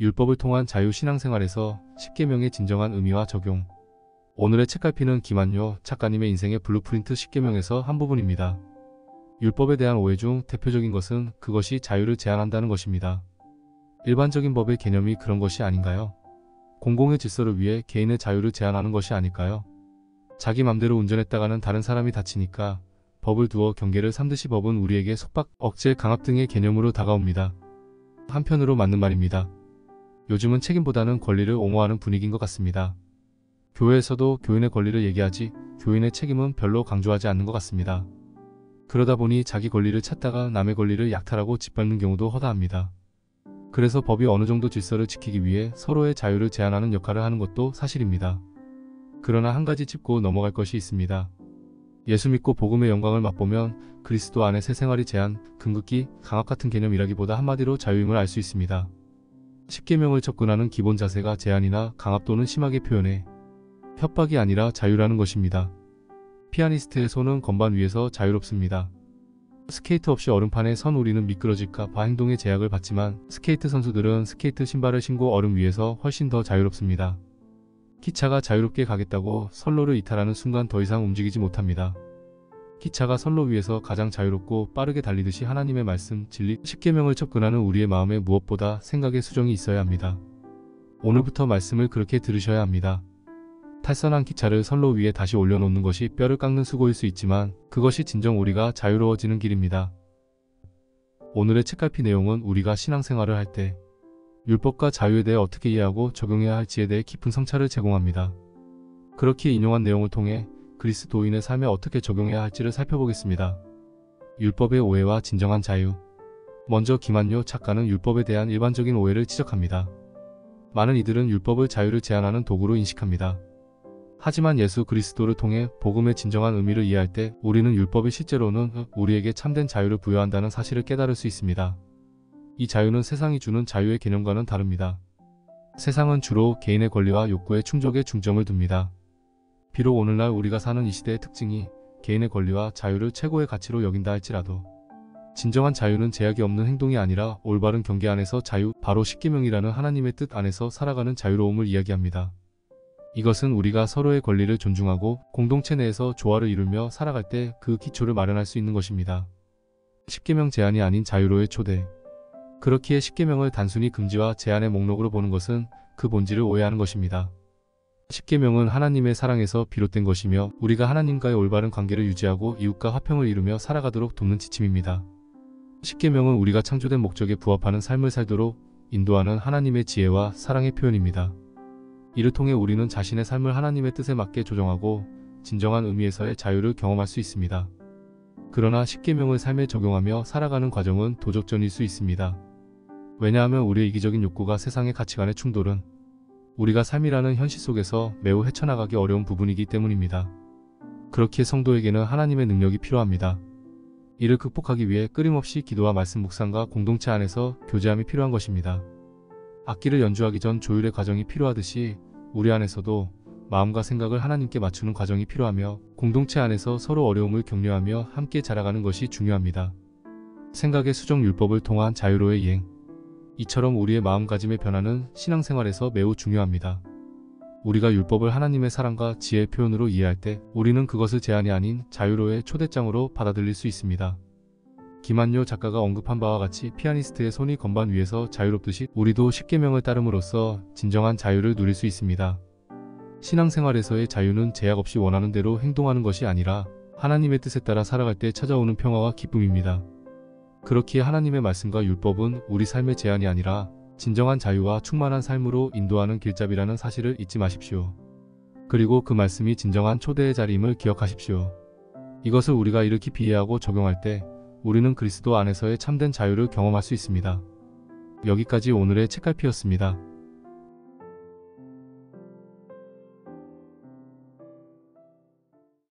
율법을 통한 자유 신앙생활에서 10계명의 진정한 의미와 적용. 오늘의 책갈피는 김한효 작가님의 인생의 blueprint 10계명에서 한 부분입니다. 율법에 대한 오해 중 대표적인 것은 그것이 자유를 제한한다는 것입니다. 일반적인 법의 개념이 그런 것이 아닌가요? 공공의 질서를 위해 개인의 자유를 제한하는 것이 아닐까요? 자기 맘대로 운전했다가는 다른 사람이 다치니까 법을 두어 경계를 삼듯이 법은 우리에게 속박, 억제, 강압 등의 개념으로 다가옵니다. 한편으로 맞는 말입니다. 요즘은 책임보다는 권리를 옹호하는 분위기인 것 같습니다. 교회에서도 교인의 권리를 얘기하지 교인의 책임은 별로 강조하지 않는 것 같습니다. 그러다 보니 자기 권리를 찾다가 남의 권리를 약탈하고 짓밟는 경우도 허다합니다. 그래서 법이 어느 정도 질서를 지키기 위해 서로의 자유를 제한하는 역할을 하는 것도 사실입니다. 그러나 한 가지 짚고 넘어갈 것이 있습니다. 예수 믿고 복음의 영광을 맛보면 그리스도 안에 새 생활이 제한, 궁극기, 강압 같은 개념이라기보다 한마디로 자유임을 알 수 있습니다. 10계명을 접근하는 기본 자세가 제한이나 강압 또는 심하게 표현해 협박이 아니라 자유라는 것입니다. 피아니스트의 손은 건반 위에서 자유롭습니다. 스케이트 없이 얼음판에 선 우리는 미끄러질까 봐 행동의 제약을 받지만 스케이트 선수들은 스케이트 신발을 신고 얼음 위에서 훨씬 더 자유롭습니다. 기차가 자유롭게 가겠다고 선로를 이탈하는 순간 더 이상 움직이지 못합니다. 기차가 선로 위에서 가장 자유롭고 빠르게 달리듯이 하나님의 말씀, 진리, 10계명을 접근하는 우리의 마음에 무엇보다 생각의 수정이 있어야 합니다. 오늘부터 말씀을 그렇게 들으셔야 합니다. 탈선한 기차를 선로 위에 다시 올려놓는 것이 뼈를 깎는 수고일 수 있지만 그것이 진정 우리가 자유로워지는 길입니다. 오늘의 책갈피 내용은 우리가 신앙생활을 할 때 율법과 자유에 대해 어떻게 이해하고 적용해야 할지에 대해 깊은 성찰을 제공합니다. 그렇게 인용한 내용을 통해 그리스도인의 삶에 어떻게 적용해야 할지를 살펴보겠습니다. 율법의 오해와 진정한 자유 먼저 김한효 작가는 율법에 대한 일반적인 오해를 지적합니다. 많은 이들은 율법을 자유를 제한하는 도구로 인식합니다. 하지만 예수 그리스도를 통해 복음의 진정한 의미를 이해할 때 우리는 율법이 실제로는 우리에게 참된 자유를 부여한다는 사실을 깨달을 수 있습니다. 이 자유는 세상이 주는 자유의 개념과는 다릅니다. 세상은 주로 개인의 권리와 욕구의 충족에 중점을 둡니다. 비록 오늘날 우리가 사는 이 시대의 특징이 개인의 권리와 자유를 최고의 가치로 여긴다 할지라도 진정한 자유는 제약이 없는 행동이 아니라 올바른 경계 안에서 자유, 바로 십계명이라는 하나님의 뜻 안에서 살아가는 자유로움을 이야기합니다. 이것은 우리가 서로의 권리를 존중하고 공동체 내에서 조화를 이루며 살아갈 때 그 기초를 마련할 수 있는 것입니다. 십계명 제한이 아닌 자유로의 초대 그렇기에 십계명을 단순히 금지와 제한의 목록으로 보는 것은 그 본질을 오해하는 것입니다. 십계명은 하나님의 사랑에서 비롯된 것이며 우리가 하나님과의 올바른 관계를 유지하고 이웃과 화평을 이루며 살아가도록 돕는 지침입니다. 십계명은 우리가 창조된 목적에 부합하는 삶을 살도록 인도하는 하나님의 지혜와 사랑의 표현입니다. 이를 통해 우리는 자신의 삶을 하나님의 뜻에 맞게 조정하고 진정한 의미에서의 자유를 경험할 수 있습니다. 그러나 십계명을 삶에 적용하며 살아가는 과정은 도적전일 수 있습니다. 왜냐하면 우리의 이기적인 욕구가 세상의 가치관의 충돌은 우리가 삶이라는 현실 속에서 매우 헤쳐나가기 어려운 부분이기 때문입니다. 그렇기에 성도에게는 하나님의 능력이 필요합니다. 이를 극복하기 위해 끊임없이 기도와 말씀 묵상과 공동체 안에서 교제함이 필요한 것입니다. 악기를 연주하기 전 조율의 과정이 필요하듯이 우리 안에서도 마음과 생각을 하나님께 맞추는 과정이 필요하며 공동체 안에서 서로 어려움을 격려하며 함께 자라가는 것이 중요합니다. 생각의 수정 율법을 통한 자유로의 이행 이처럼 우리의 마음가짐의 변화는 신앙생활에서 매우 중요합니다. 우리가 율법을 하나님의 사랑과 지혜의 표현으로 이해할 때 우리는 그것을 제한이 아닌 자유로의 초대장으로 받아들일 수 있습니다. 김한효 작가가 언급한 바와 같이 피아니스트의 손이 건반 위에서 자유롭듯이 우리도 십계명을 따름으로써 진정한 자유를 누릴 수 있습니다. 신앙생활에서의 자유는 제약 없이 원하는 대로 행동하는 것이 아니라 하나님의 뜻에 따라 살아갈 때 찾아오는 평화와 기쁨입니다. 그렇기에 하나님의 말씀과 율법은 우리 삶의 제한이 아니라 진정한 자유와 충만한 삶으로 인도하는 길잡이라는 사실을 잊지 마십시오. 그리고 그 말씀이 진정한 초대의 자리임을 기억하십시오. 이것을 우리가 이를 깊이 이해하고 적용할 때 우리는 그리스도 안에서의 참된 자유를 경험할 수 있습니다. 여기까지 오늘의 책갈피였습니다.